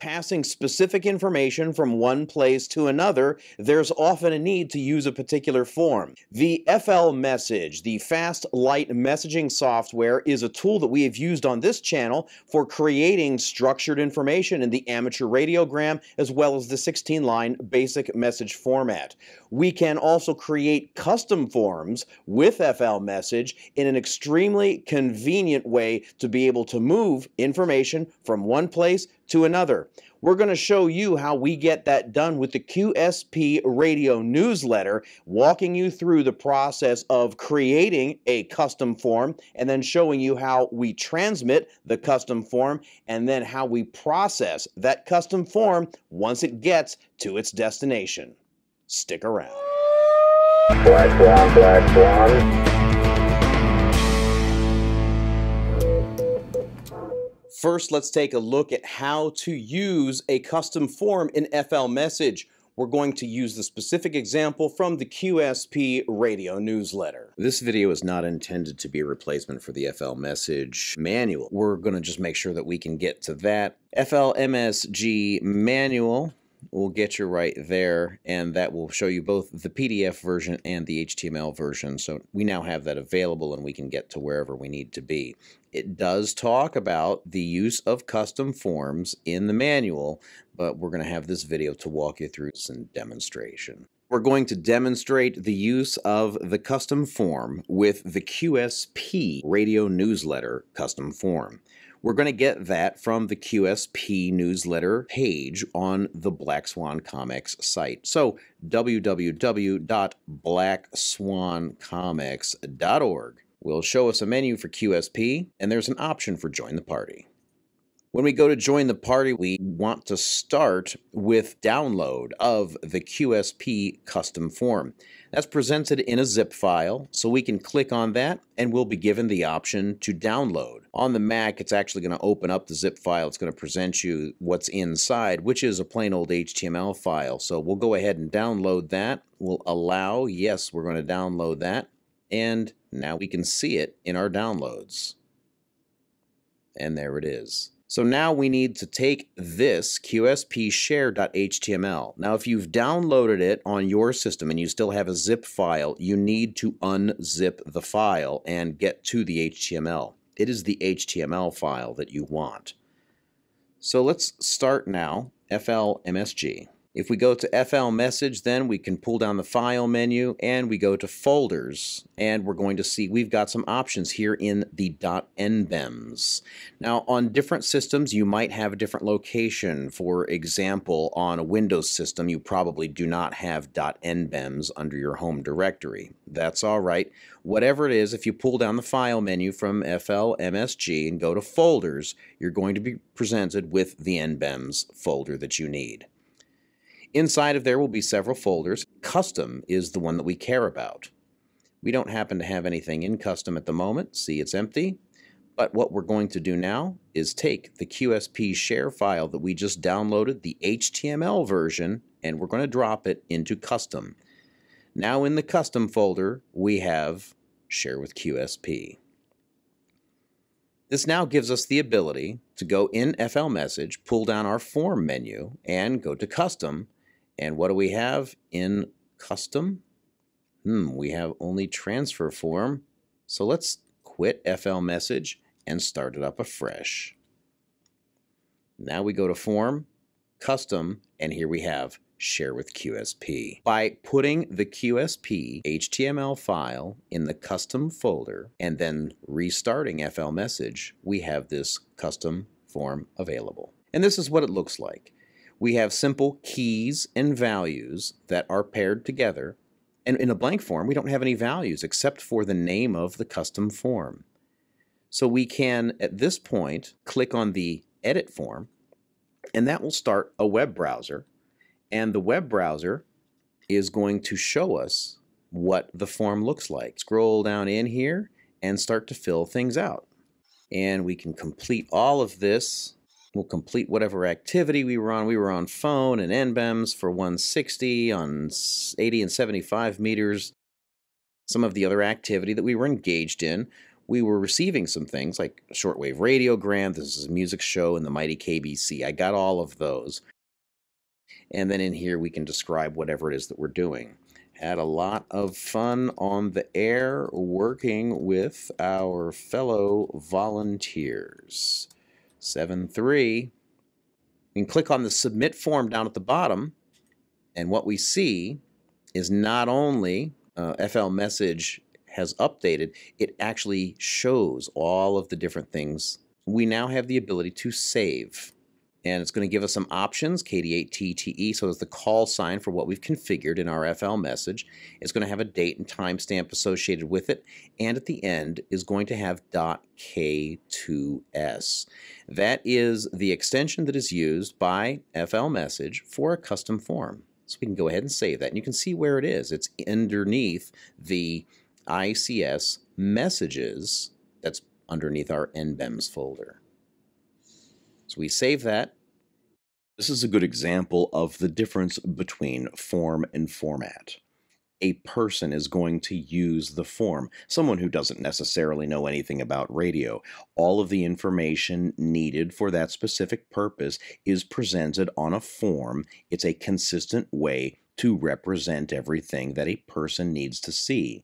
passing specific information from one place to another, there's often a need to use a particular form. The FL Message, the fast light messaging software, is a tool that we have used on this channel for creating structured information in the amateur radiogram as well as the 16 line basic message format. We can also create custom forms with FL Message in an extremely convenient way to be able to move information from one place to another. We're going to show you how we get that done with the QSP radio newsletter, walking you through the process of creating a custom form and then showing you how we transmit the custom form and then how we process that custom form once it gets to its destination. Stick around. Black Black. First, let's take a look at how to use a custom form in FL Message. We're going to use the specific example from the QSP radio newsletter. This video is not intended to be a replacement for the FL Message manual. We're going to just make sure that we can get to that. FLMSG manual will get you right there and that will show you both the PDF version and the HTML version so we now have that available and we can get to wherever we need to be. It does talk about the use of custom forms in the manual but we're going to have this video to walk you through some demonstration. We're going to demonstrate the use of the custom form with the QSP radio newsletter custom form. We're going to get that from the QSP newsletter page on the Black Swan Comics site. So www.blackswancomics.org will show us a menu for QSP, and there's an option for Join the Party. When we go to join the party, we want to start with download of the QSP custom form. That's presented in a zip file, so we can click on that and we'll be given the option to download. On the Mac, it's actually going to open up the zip file. It's going to present you what's inside, which is a plain old HTML file. So we'll go ahead and download that. We'll allow, yes, we're going to download that. And now we can see it in our downloads. And there it is. So now we need to take this QSP share.html. Now, if you've downloaded it on your system and you still have a zip file, you need to unzip the file and get to the HTML. It is the HTML file that you want. So let's start now, FLMSG. If we go to FL message, then we can pull down the file menu and we go to folders and we're going to see we've got some options here in the .nbems. Now on different systems you might have a different location. For example, on a Windows system you probably do not have .nbems under your home directory. That's all right. Whatever it is, if you pull down the file menu from FLMSG and go to folders, you're going to be presented with the nbems folder that you need. Inside of there will be several folders. Custom is the one that we care about. We don't happen to have anything in custom at the moment. See, it's empty. But what we're going to do now is take the QSP share file that we just downloaded, the HTML version, and we're going to drop it into custom. Now in the custom folder, we have share with QSP. This now gives us the ability to go in FL Message, pull down our form menu, and go to custom, and what do we have in custom? Hmm, we have only transfer form. So let's quit FL message and start it up afresh. Now we go to form, custom, and here we have share with QSP. By putting the QSP HTML file in the custom folder and then restarting FL message, we have this custom form available. And this is what it looks like we have simple keys and values that are paired together. And in a blank form, we don't have any values except for the name of the custom form. So we can, at this point, click on the edit form, and that will start a web browser. And the web browser is going to show us what the form looks like. Scroll down in here and start to fill things out. And we can complete all of this We'll complete whatever activity we were on. We were on phone and NBEMS for 160 on 80 and 75 meters. Some of the other activity that we were engaged in we were receiving some things like shortwave radiogram, this is a music show, and the mighty KBC. I got all of those. And then in here, we can describe whatever it is that we're doing. Had a lot of fun on the air working with our fellow volunteers. 7 3. You can click on the submit form down at the bottom, and what we see is not only uh, FL message has updated, it actually shows all of the different things. We now have the ability to save. And it's going to give us some options, KD8TTE, so it's the call sign for what we've configured in our FL message. It's going to have a date and timestamp associated with it, and at the end is going to have .k2s. That is the extension that is used by FL message for a custom form. So we can go ahead and save that, and you can see where it is. It's underneath the ICS messages that's underneath our NBEMS folder. We save that. This is a good example of the difference between form and format. A person is going to use the form, someone who doesn't necessarily know anything about radio. All of the information needed for that specific purpose is presented on a form. It's a consistent way to represent everything that a person needs to see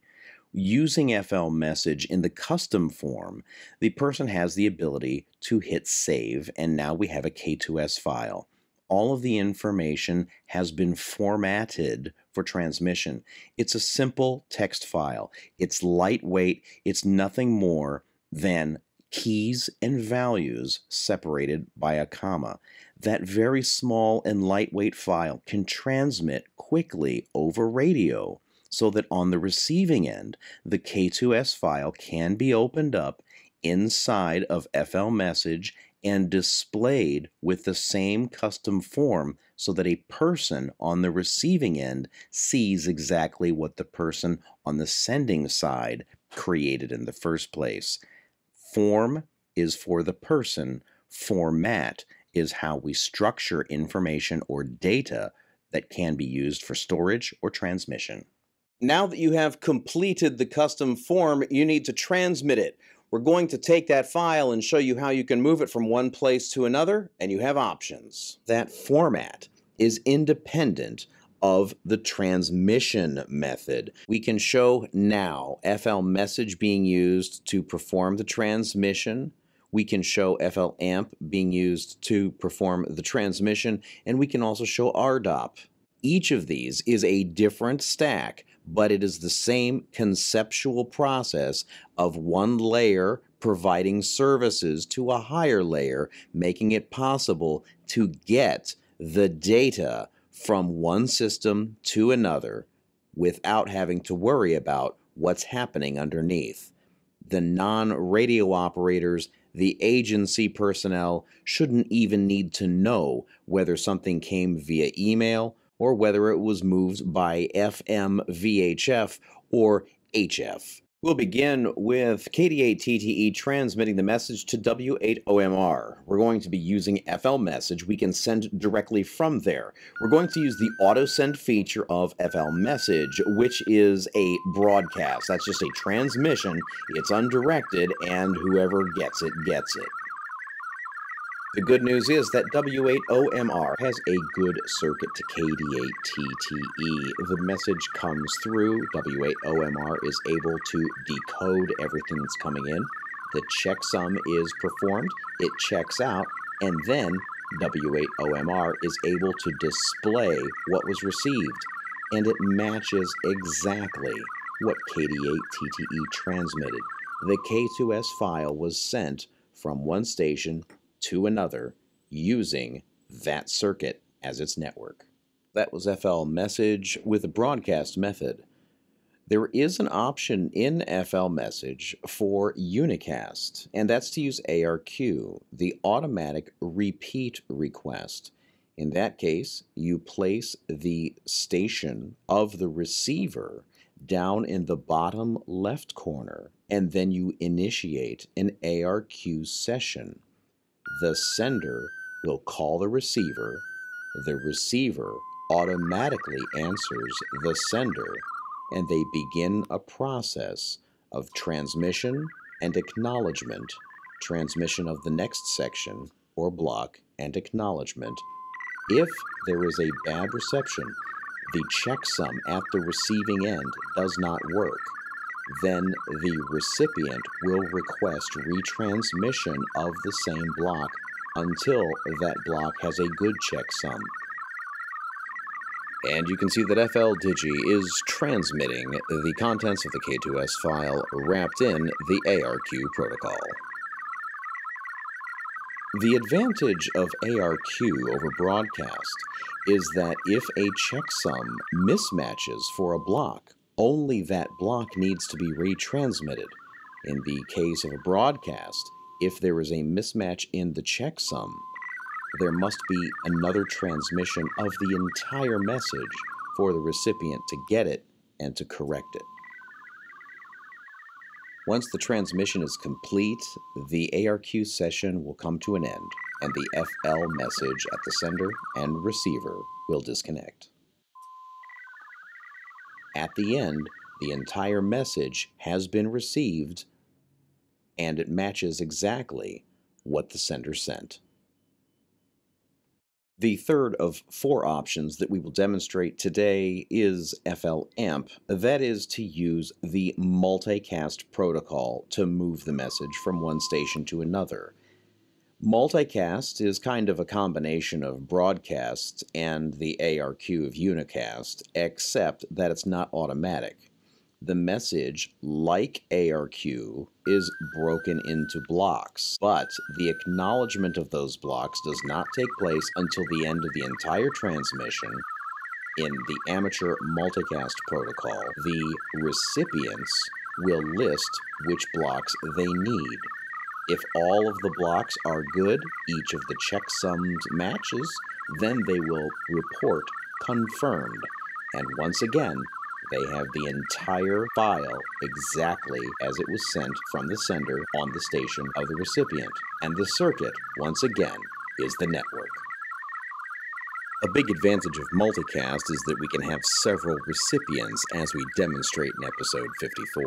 using FL message in the custom form, the person has the ability to hit save, and now we have a K2S file. All of the information has been formatted for transmission. It's a simple text file. It's lightweight. It's nothing more than keys and values separated by a comma. That very small and lightweight file can transmit quickly over radio so that on the receiving end, the K2S file can be opened up inside of FL Message and displayed with the same custom form so that a person on the receiving end sees exactly what the person on the sending side created in the first place. Form is for the person, format is how we structure information or data that can be used for storage or transmission. Now that you have completed the custom form, you need to transmit it. We're going to take that file and show you how you can move it from one place to another, and you have options. That format is independent of the transmission method. We can show now FL message being used to perform the transmission. We can show FL amp being used to perform the transmission, and we can also show ARDOP. Each of these is a different stack but it is the same conceptual process of one layer providing services to a higher layer, making it possible to get the data from one system to another without having to worry about what's happening underneath. The non radio operators, the agency personnel shouldn't even need to know whether something came via email or whether it was moved by FM, VHF, or HF. We'll begin with KD8TTE transmitting the message to W8OMR. We're going to be using FL message. We can send directly from there. We're going to use the auto send feature of FL message, which is a broadcast. That's just a transmission. It's undirected, and whoever gets it, gets it. The good news is that W8OMR has a good circuit to KD8TTE. The message comes through, W8OMR is able to decode everything that's coming in. The checksum is performed, it checks out, and then W8OMR is able to display what was received, and it matches exactly what KD8TTE transmitted. The K2S file was sent from one station to another using that circuit as its network. That was FL Message with a broadcast method. There is an option in FL Message for unicast, and that's to use ARQ, the automatic repeat request. In that case, you place the station of the receiver down in the bottom left corner, and then you initiate an ARQ session the sender will call the receiver, the receiver automatically answers the sender, and they begin a process of transmission, and acknowledgement, transmission of the next section or block and acknowledgement. If there is a bad reception, the checksum at the receiving end does not work, then the recipient will request retransmission of the same block until that block has a good checksum. And you can see that FL Digi is transmitting the contents of the K2S file wrapped in the ARQ protocol. The advantage of ARQ over broadcast is that if a checksum mismatches for a block, only that block needs to be retransmitted. In the case of a broadcast, if there is a mismatch in the checksum, there must be another transmission of the entire message for the recipient to get it and to correct it. Once the transmission is complete, the ARQ session will come to an end and the FL message at the sender and receiver will disconnect. At the end, the entire message has been received and it matches exactly what the sender sent. The third of four options that we will demonstrate today is FL AMP. That is to use the multicast protocol to move the message from one station to another. Multicast is kind of a combination of broadcast and the ARQ of unicast, except that it's not automatic the message, like ARQ, is broken into blocks, but the acknowledgement of those blocks does not take place until the end of the entire transmission. In the amateur multicast protocol, the recipients will list which blocks they need. If all of the blocks are good, each of the checksums matches, then they will report confirmed. And once again, they have the entire file exactly as it was sent from the sender on the station of the recipient. And the circuit, once again, is the network. A big advantage of multicast is that we can have several recipients as we demonstrate in episode 54.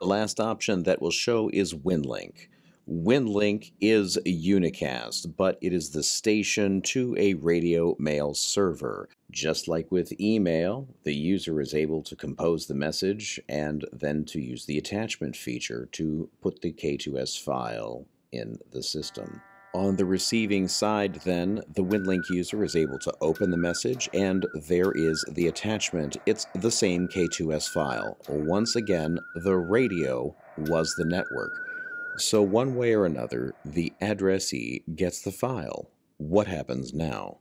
The last option that we'll show is WinLink. WinLink is unicast, but it is the station to a radio mail server. Just like with email, the user is able to compose the message and then to use the attachment feature to put the K2S file in the system. On the receiving side, then, the WinLink user is able to open the message, and there is the attachment. It's the same K2S file. Once again, the radio was the network. So, one way or another, the addressee gets the file. What happens now?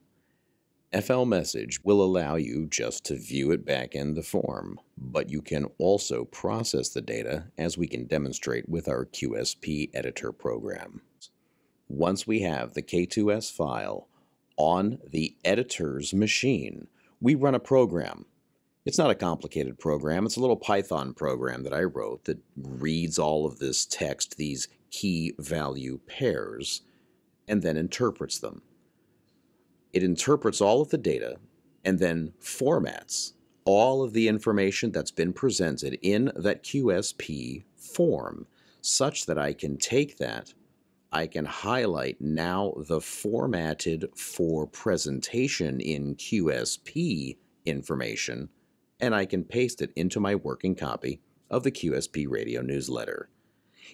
FL Message will allow you just to view it back in the form, but you can also process the data as we can demonstrate with our QSP editor program. Once we have the K2S file on the editor's machine, we run a program it's not a complicated program. It's a little Python program that I wrote that reads all of this text, these key value pairs, and then interprets them. It interprets all of the data and then formats all of the information that's been presented in that QSP form such that I can take that, I can highlight now the formatted for presentation in QSP information and I can paste it into my working copy of the QSP radio newsletter.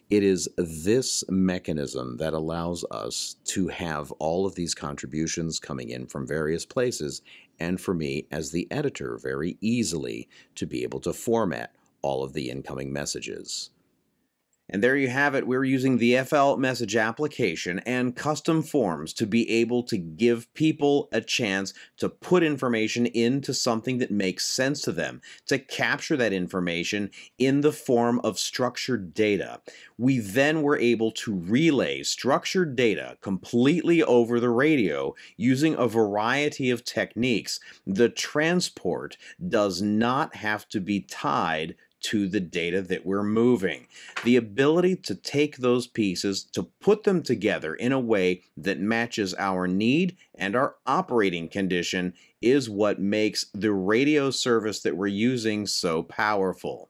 It is this mechanism that allows us to have all of these contributions coming in from various places, and for me as the editor, very easily to be able to format all of the incoming messages. And there you have it. We're using the FL message application and custom forms to be able to give people a chance to put information into something that makes sense to them, to capture that information in the form of structured data. We then were able to relay structured data completely over the radio using a variety of techniques. The transport does not have to be tied to the data that we're moving. The ability to take those pieces, to put them together in a way that matches our need and our operating condition is what makes the radio service that we're using so powerful.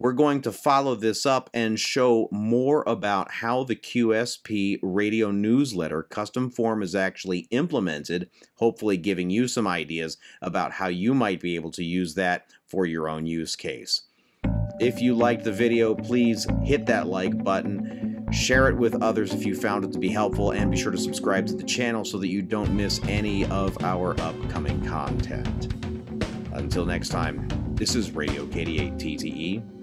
We're going to follow this up and show more about how the QSP radio newsletter custom form is actually implemented, hopefully giving you some ideas about how you might be able to use that for your own use case. If you liked the video, please hit that like button, share it with others if you found it to be helpful, and be sure to subscribe to the channel so that you don't miss any of our upcoming content. Until next time, this is Radio KD8 TTE.